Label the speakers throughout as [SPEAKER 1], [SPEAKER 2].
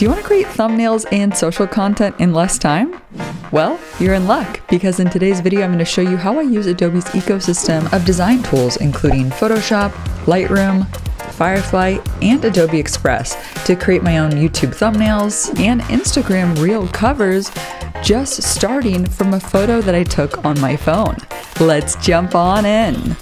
[SPEAKER 1] Do you want to create thumbnails and social content in less time? Well, you're in luck because in today's video, I'm going to show you how I use Adobe's ecosystem of design tools, including Photoshop, Lightroom, Firefly, and Adobe Express to create my own YouTube thumbnails and Instagram reel covers just starting from a photo that I took on my phone. Let's jump on in.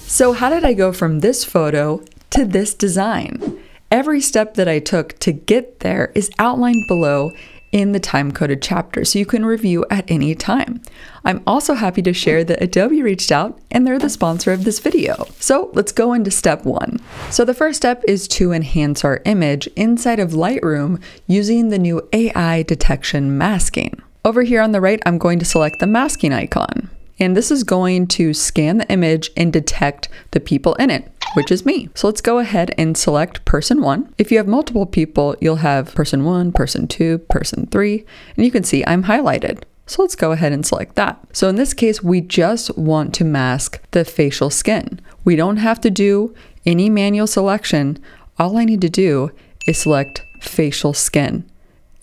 [SPEAKER 1] So, how did I go from this photo to this design? Every step that I took to get there is outlined below in the time coded chapter so you can review at any time. I'm also happy to share that Adobe reached out and they're the sponsor of this video. So let's go into step one. So the first step is to enhance our image inside of Lightroom using the new AI detection masking. Over here on the right, I'm going to select the masking icon. And this is going to scan the image and detect the people in it which is me. So let's go ahead and select person one. If you have multiple people, you'll have person one, person two, person three, and you can see I'm highlighted. So let's go ahead and select that. So in this case, we just want to mask the facial skin. We don't have to do any manual selection. All I need to do is select facial skin.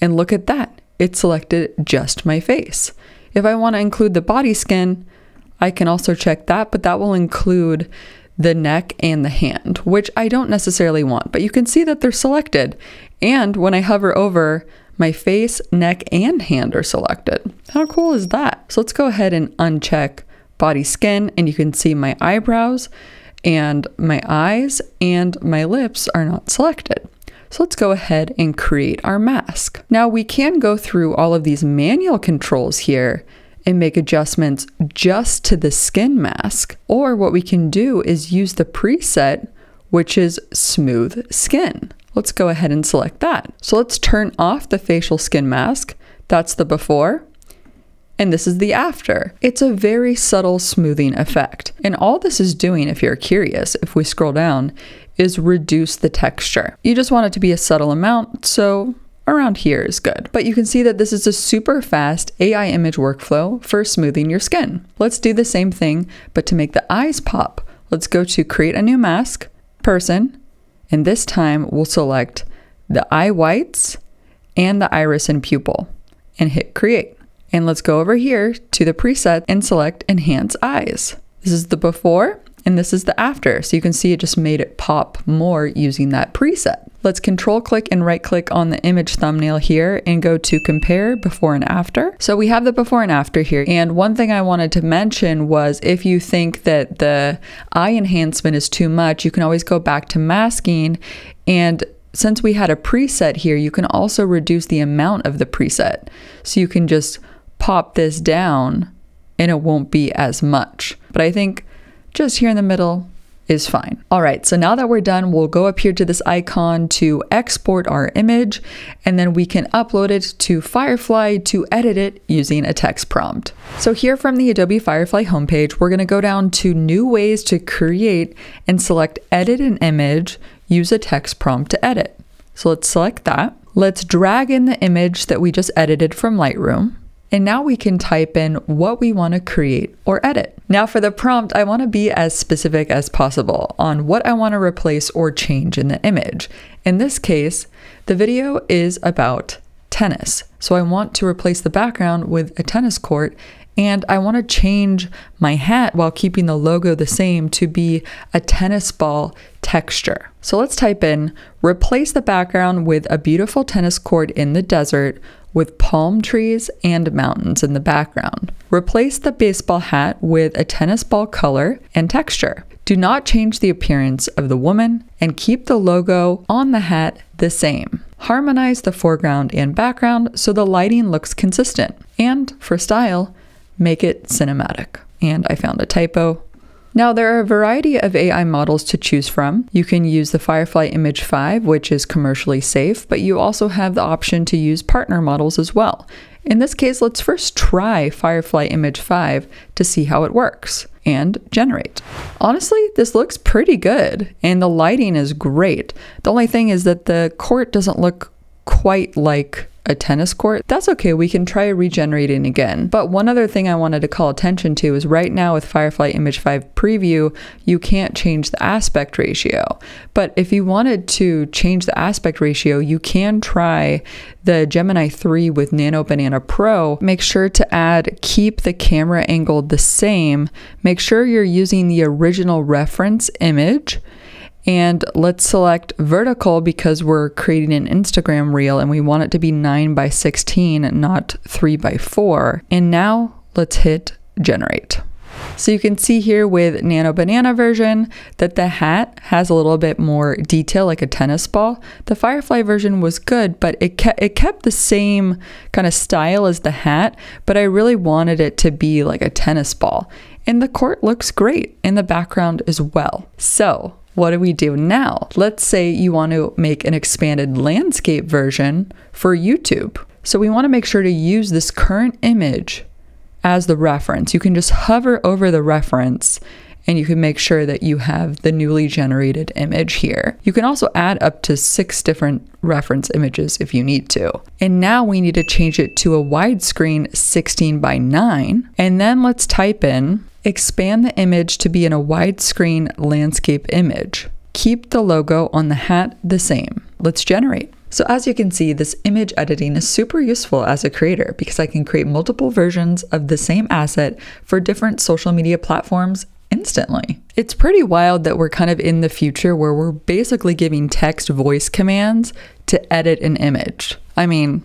[SPEAKER 1] And look at that, it selected just my face. If I want to include the body skin, I can also check that, but that will include the neck and the hand, which I don't necessarily want, but you can see that they're selected. And when I hover over, my face, neck, and hand are selected. How cool is that? So let's go ahead and uncheck body skin, and you can see my eyebrows and my eyes and my lips are not selected. So let's go ahead and create our mask. Now we can go through all of these manual controls here and make adjustments just to the skin mask. Or what we can do is use the preset, which is smooth skin. Let's go ahead and select that. So let's turn off the facial skin mask. That's the before. And this is the after. It's a very subtle smoothing effect. And all this is doing, if you're curious, if we scroll down, is reduce the texture. You just want it to be a subtle amount, so around here is good. But you can see that this is a super fast AI image workflow for smoothing your skin. Let's do the same thing, but to make the eyes pop, let's go to create a new mask, person, and this time we'll select the eye whites and the iris and pupil and hit create. And let's go over here to the preset and select enhance eyes. This is the before and this is the after. So you can see it just made it pop more using that preset. Let's control click and right click on the image thumbnail here and go to compare before and after. So we have the before and after here. And one thing I wanted to mention was if you think that the eye enhancement is too much, you can always go back to masking and since we had a preset here, you can also reduce the amount of the preset. So you can just pop this down and it won't be as much. But I think just here in the middle is fine. All right, so now that we're done, we'll go up here to this icon to export our image, and then we can upload it to Firefly to edit it using a text prompt. So here from the Adobe Firefly homepage, we're gonna go down to new ways to create and select edit an image, use a text prompt to edit. So let's select that. Let's drag in the image that we just edited from Lightroom. And now we can type in what we want to create or edit. Now for the prompt, I want to be as specific as possible on what I want to replace or change in the image. In this case, the video is about tennis. So I want to replace the background with a tennis court and I want to change my hat while keeping the logo the same to be a tennis ball texture. So let's type in replace the background with a beautiful tennis court in the desert with palm trees and mountains in the background. Replace the baseball hat with a tennis ball color and texture. Do not change the appearance of the woman and keep the logo on the hat the same. Harmonize the foreground and background so the lighting looks consistent. And for style, make it cinematic. And I found a typo, now, there are a variety of AI models to choose from. You can use the Firefly Image 5, which is commercially safe, but you also have the option to use partner models as well. In this case, let's first try Firefly Image 5 to see how it works and generate. Honestly, this looks pretty good and the lighting is great. The only thing is that the court doesn't look quite like a tennis court, that's okay. We can try regenerating again. But one other thing I wanted to call attention to is right now with Firefly Image 5 Preview, you can't change the aspect ratio. But if you wanted to change the aspect ratio, you can try the Gemini 3 with Nano Banana Pro. Make sure to add keep the camera angle the same. Make sure you're using the original reference image and let's select vertical because we're creating an Instagram reel and we want it to be 9 by 16, not 3 by 4. And now let's hit generate. So you can see here with Nano Banana version that the hat has a little bit more detail like a tennis ball. The Firefly version was good, but it it kept the same kind of style as the hat, but I really wanted it to be like a tennis ball. And the court looks great in the background as well. So what do we do now? Let's say you want to make an expanded landscape version for YouTube. So we want to make sure to use this current image as the reference. You can just hover over the reference and you can make sure that you have the newly generated image here. You can also add up to six different reference images if you need to. And now we need to change it to a widescreen 16 by 9. And then let's type in Expand the image to be in a widescreen landscape image. Keep the logo on the hat the same. Let's generate. So as you can see, this image editing is super useful as a creator because I can create multiple versions of the same asset for different social media platforms instantly. It's pretty wild that we're kind of in the future where we're basically giving text voice commands to edit an image. I mean,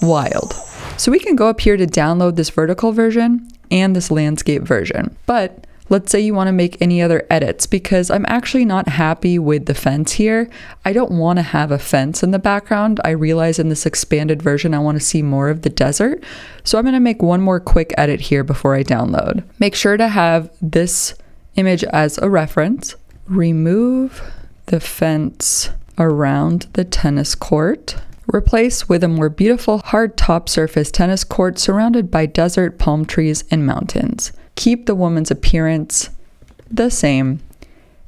[SPEAKER 1] wild. So we can go up here to download this vertical version and this landscape version. But let's say you want to make any other edits because I'm actually not happy with the fence here. I don't want to have a fence in the background. I realize in this expanded version, I want to see more of the desert. So I'm going to make one more quick edit here before I download. Make sure to have this image as a reference. Remove the fence around the tennis court. Replace with a more beautiful hard top surface tennis court surrounded by desert, palm trees, and mountains. Keep the woman's appearance the same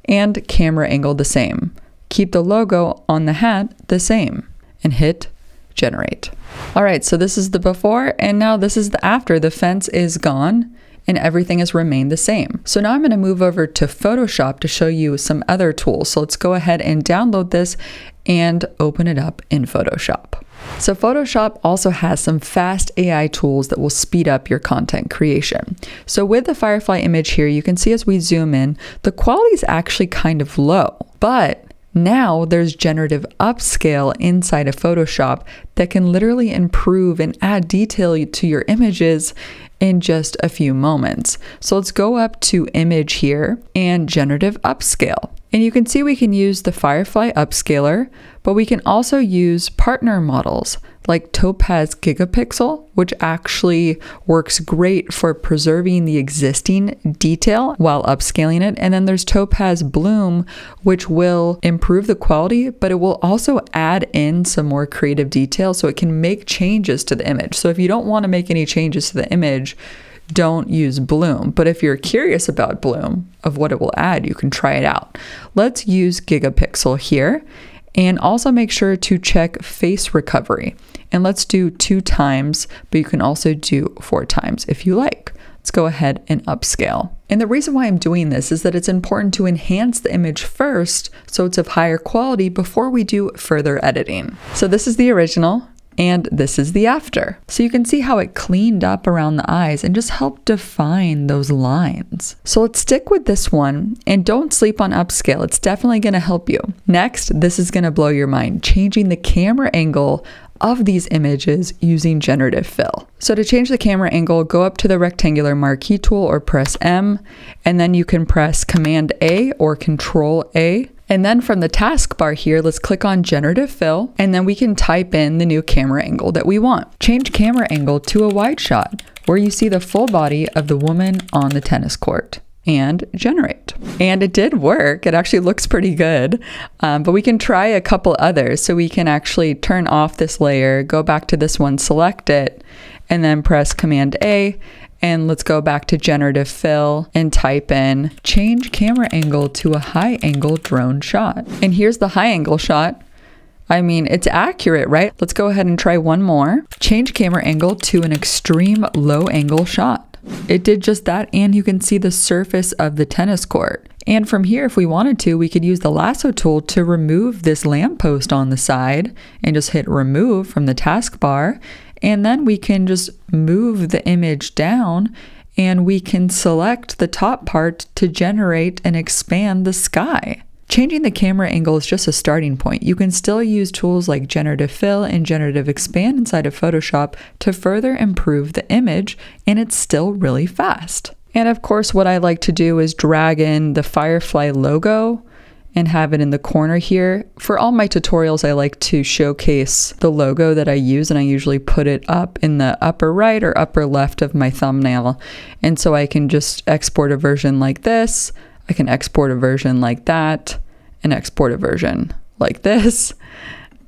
[SPEAKER 1] and camera angle the same. Keep the logo on the hat the same and hit generate. All right, so this is the before and now this is the after. The fence is gone and everything has remained the same. So now I'm going to move over to Photoshop to show you some other tools. So let's go ahead and download this and open it up in Photoshop. So Photoshop also has some fast AI tools that will speed up your content creation. So with the Firefly image here, you can see as we zoom in, the quality is actually kind of low, but now there's generative upscale inside of Photoshop that can literally improve and add detail to your images in just a few moments. So let's go up to image here and generative upscale. And you can see we can use the Firefly upscaler, but we can also use partner models like Topaz Gigapixel, which actually works great for preserving the existing detail while upscaling it. And then there's Topaz Bloom, which will improve the quality, but it will also add in some more creative detail so it can make changes to the image. So if you don't want to make any changes to the image, don't use Bloom. But if you're curious about Bloom, of what it will add, you can try it out. Let's use Gigapixel here and also make sure to check face recovery. And let's do two times, but you can also do four times if you like. Let's go ahead and upscale. And the reason why I'm doing this is that it's important to enhance the image first so it's of higher quality before we do further editing. So this is the original and this is the after. So you can see how it cleaned up around the eyes and just helped define those lines. So let's stick with this one and don't sleep on upscale. It's definitely gonna help you. Next, this is gonna blow your mind, changing the camera angle of these images using generative fill. So to change the camera angle, go up to the rectangular marquee tool or press M, and then you can press Command A or Control A and then from the taskbar here, let's click on generative fill, and then we can type in the new camera angle that we want. Change camera angle to a wide shot, where you see the full body of the woman on the tennis court and generate. And it did work. It actually looks pretty good. Um, but we can try a couple others. So we can actually turn off this layer, go back to this one, select it, and then press Command A. And let's go back to generative fill and type in change camera angle to a high angle drone shot. And here's the high angle shot. I mean, it's accurate, right? Let's go ahead and try one more. Change camera angle to an extreme low angle shot. It did just that, and you can see the surface of the tennis court. And from here, if we wanted to, we could use the lasso tool to remove this lamppost on the side and just hit remove from the taskbar. And then we can just move the image down and we can select the top part to generate and expand the sky. Changing the camera angle is just a starting point. You can still use tools like generative fill and generative expand inside of Photoshop to further improve the image, and it's still really fast. And of course, what I like to do is drag in the Firefly logo and have it in the corner here. For all my tutorials, I like to showcase the logo that I use, and I usually put it up in the upper right or upper left of my thumbnail. And so I can just export a version like this I can export a version like that and export a version like this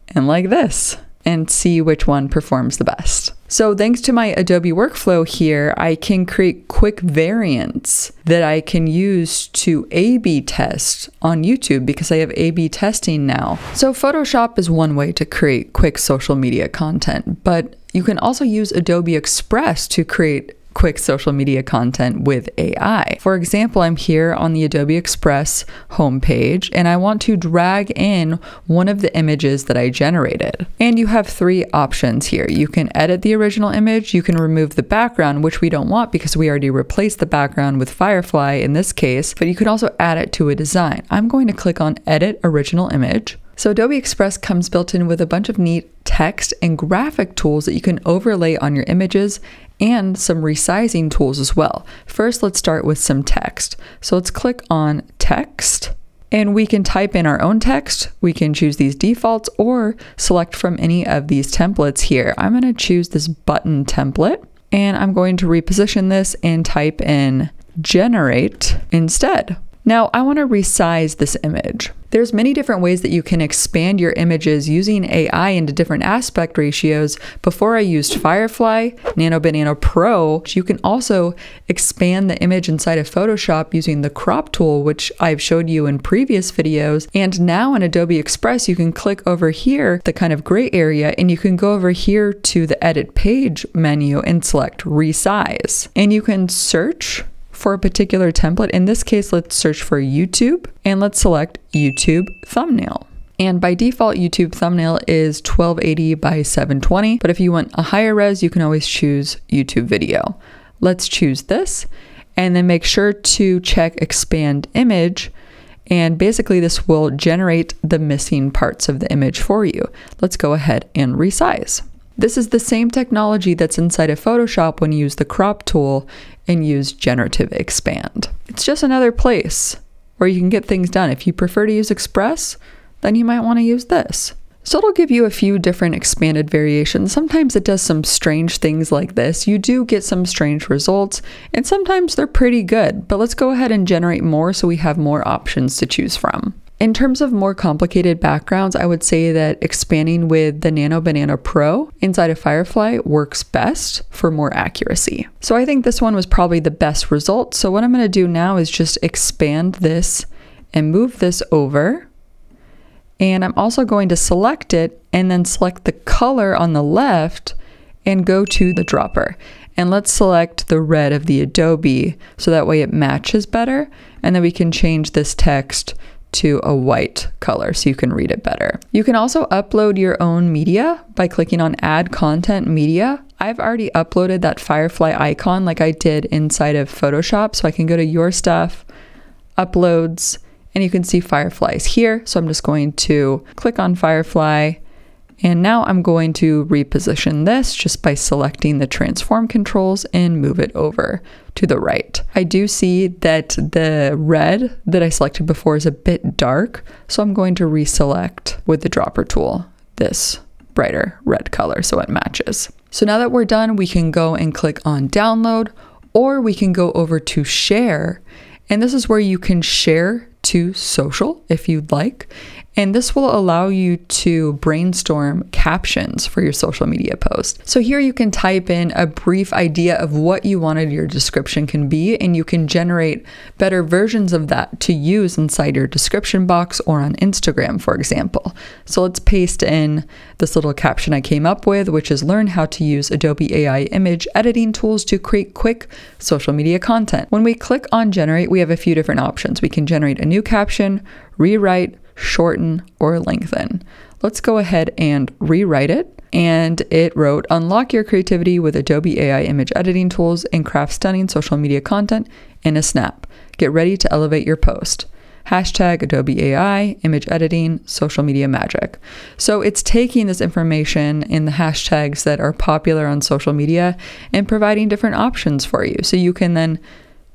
[SPEAKER 1] and like this and see which one performs the best. So thanks to my Adobe workflow here, I can create quick variants that I can use to A-B test on YouTube because I have A-B testing now. So Photoshop is one way to create quick social media content, but you can also use Adobe Express to create quick social media content with AI. For example, I'm here on the Adobe Express homepage and I want to drag in one of the images that I generated. And you have three options here. You can edit the original image, you can remove the background, which we don't want because we already replaced the background with Firefly in this case, but you can also add it to a design. I'm going to click on Edit Original Image. So Adobe Express comes built in with a bunch of neat text and graphic tools that you can overlay on your images and some resizing tools as well. First, let's start with some text. So let's click on text and we can type in our own text. We can choose these defaults or select from any of these templates here. I'm going to choose this button template and I'm going to reposition this and type in generate instead. Now I want to resize this image. There's many different ways that you can expand your images using AI into different aspect ratios. Before I used Firefly, Nano Banana Pro, you can also expand the image inside of Photoshop using the crop tool, which I've showed you in previous videos. And now in Adobe Express, you can click over here, the kind of gray area, and you can go over here to the edit page menu and select resize. And you can search for a particular template. In this case, let's search for YouTube and let's select YouTube thumbnail. And by default, YouTube thumbnail is 1280 by 720. But if you want a higher res, you can always choose YouTube video. Let's choose this and then make sure to check expand image. And basically, this will generate the missing parts of the image for you. Let's go ahead and resize. This is the same technology that's inside of Photoshop when you use the crop tool and use generative expand. It's just another place where you can get things done. If you prefer to use Express, then you might want to use this. So it'll give you a few different expanded variations. Sometimes it does some strange things like this. You do get some strange results, and sometimes they're pretty good. But let's go ahead and generate more so we have more options to choose from. In terms of more complicated backgrounds, I would say that expanding with the Nano Banana Pro inside of Firefly works best for more accuracy. So I think this one was probably the best result. So what I'm going to do now is just expand this and move this over. And I'm also going to select it and then select the color on the left and go to the dropper. And let's select the red of the Adobe so that way it matches better. And then we can change this text to a white color so you can read it better. You can also upload your own media by clicking on add content media. I've already uploaded that Firefly icon like I did inside of Photoshop. So I can go to your stuff, uploads, and you can see Firefly's here. So I'm just going to click on Firefly and now I'm going to reposition this just by selecting the transform controls and move it over to the right. I do see that the red that I selected before is a bit dark, so I'm going to reselect with the dropper tool this brighter red color so it matches. So now that we're done, we can go and click on download or we can go over to share. And this is where you can share to social if you'd like and this will allow you to brainstorm captions for your social media post. So here you can type in a brief idea of what you wanted your description can be, and you can generate better versions of that to use inside your description box or on Instagram, for example. So let's paste in this little caption I came up with, which is learn how to use Adobe AI image editing tools to create quick social media content. When we click on generate, we have a few different options. We can generate a new caption, rewrite, shorten, or lengthen. Let's go ahead and rewrite it. And it wrote, Unlock your creativity with Adobe AI image editing tools and craft stunning social media content in a snap. Get ready to elevate your post. Hashtag Adobe AI, image editing, social media magic. So it's taking this information in the hashtags that are popular on social media and providing different options for you. So you can then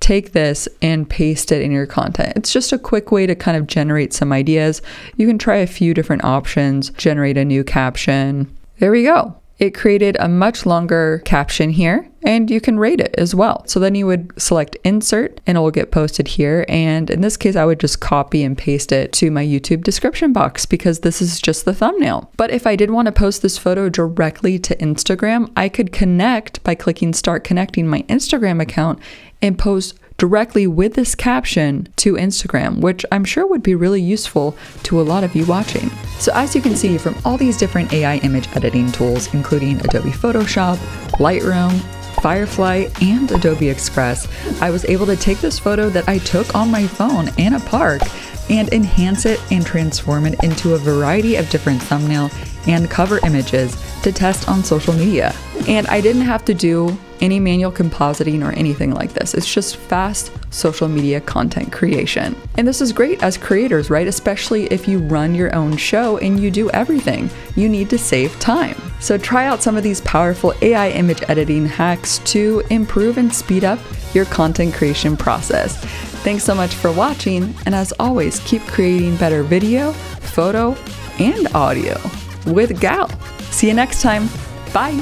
[SPEAKER 1] take this and paste it in your content. It's just a quick way to kind of generate some ideas. You can try a few different options, generate a new caption. There we go. It created a much longer caption here and you can rate it as well. So then you would select insert and it will get posted here. And in this case, I would just copy and paste it to my YouTube description box because this is just the thumbnail. But if I did want to post this photo directly to Instagram, I could connect by clicking start connecting my Instagram account and post directly with this caption to Instagram, which I'm sure would be really useful to a lot of you watching. So as you can see from all these different AI image editing tools, including Adobe Photoshop, Lightroom, Firefly, and Adobe Express, I was able to take this photo that I took on my phone in a park and enhance it and transform it into a variety of different thumbnail and cover images to test on social media. And I didn't have to do any manual compositing or anything like this. It's just fast social media content creation. And this is great as creators, right? Especially if you run your own show and you do everything. You need to save time. So try out some of these powerful AI image editing hacks to improve and speed up your content creation process. Thanks so much for watching, and as always, keep creating better video, photo, and audio with Gal. See you next time. Bye.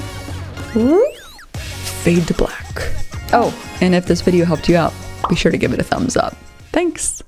[SPEAKER 1] Fade to black. Oh, and if this video helped you out, be sure to give it a thumbs up. Thanks.